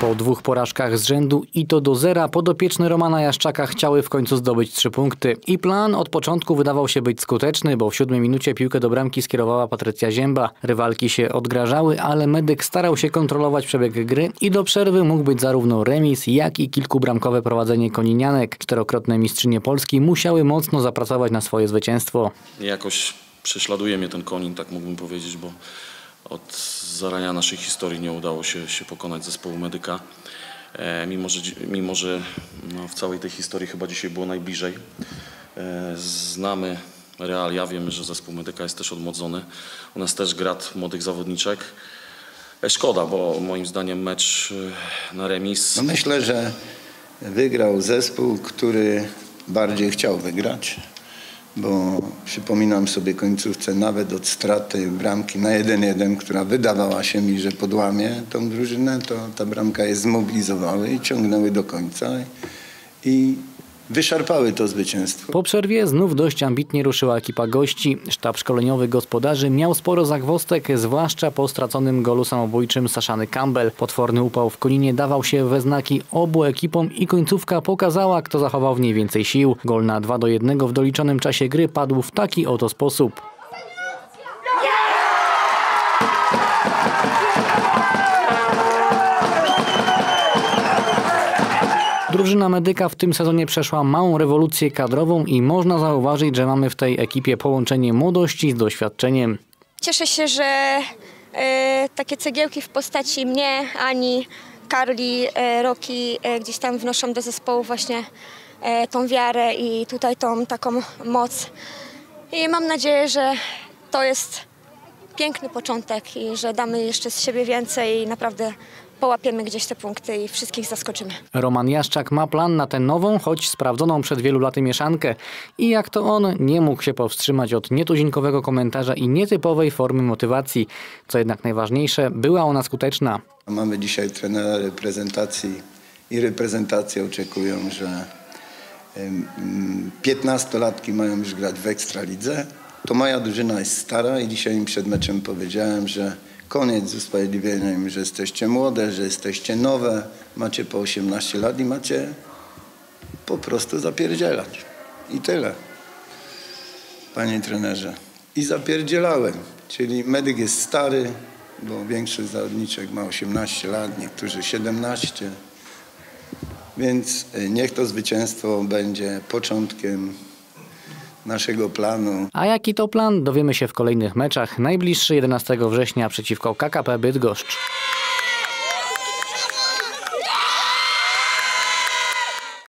Po dwóch porażkach z rzędu i to do zera podopieczne Romana Jaszczaka chciały w końcu zdobyć trzy punkty. I plan od początku wydawał się być skuteczny, bo w siódmej minucie piłkę do bramki skierowała Patrycja Zięba. Rywalki się odgrażały, ale medyk starał się kontrolować przebieg gry i do przerwy mógł być zarówno remis, jak i kilkubramkowe prowadzenie koninianek. Czterokrotne mistrzynie Polski musiały mocno zapracować na swoje zwycięstwo. Jakoś prześladuje mnie ten konin, tak mógłbym powiedzieć, bo od zarania naszej historii nie udało się, się pokonać zespołu medyka. E, mimo, że, mimo, że no, w całej tej historii chyba dzisiaj było najbliżej. E, znamy realia, wiemy, że zespół medyka jest też odmłodzony. U nas też grat młodych zawodniczek. E, szkoda, bo moim zdaniem mecz e, na remis No myślę, że wygrał zespół, który bardziej chciał wygrać, bo przypominam sobie końcówce nawet od straty bramki na 1-1, która wydawała się mi, że podłamie tą drużynę, to ta bramka je zmobilizowały i ciągnęły do końca. I wyszarpały to zwycięstwo. Po przerwie znów dość ambitnie ruszyła ekipa gości. Sztab szkoleniowy gospodarzy miał sporo zagwostek, zwłaszcza po straconym golu samobójczym Saszany Campbell. Potworny upał w Koninie dawał się we znaki obu ekipom i końcówka pokazała, kto zachował w niej więcej sił. Gol na 2 do 1 w doliczonym czasie gry padł w taki oto sposób. Drużyna medyka w tym sezonie przeszła małą rewolucję kadrową i można zauważyć, że mamy w tej ekipie połączenie młodości z doświadczeniem. Cieszę się, że e, takie cegiełki w postaci mnie, Ani, Karli, e, Roki e, gdzieś tam wnoszą do zespołu właśnie e, tą wiarę i tutaj tą taką moc. I mam nadzieję, że to jest piękny początek i że damy jeszcze z siebie więcej i naprawdę połapiemy gdzieś te punkty i wszystkich zaskoczymy. Roman Jaszczak ma plan na tę nową, choć sprawdzoną przed wielu laty mieszankę. I jak to on, nie mógł się powstrzymać od nietuzinkowego komentarza i nietypowej formy motywacji. Co jednak najważniejsze, była ona skuteczna. Mamy dzisiaj trenera reprezentacji i reprezentacje oczekują, że em, mm, 15-latki mają już grać w Ekstralidze. To moja drużyna jest stara i dzisiaj im przed meczem powiedziałem, że koniec z usprawiedliwieniem, że jesteście młode, że jesteście nowe, macie po 18 lat i macie po prostu zapierdzielać. I tyle, panie trenerze. I zapierdzielałem, czyli medyk jest stary, bo większość zawodniczek ma 18 lat, niektórzy 17. Więc y, niech to zwycięstwo będzie początkiem naszego planu. A jaki to plan, dowiemy się w kolejnych meczach. Najbliższy 11 września przeciwko KKP Bydgoszcz.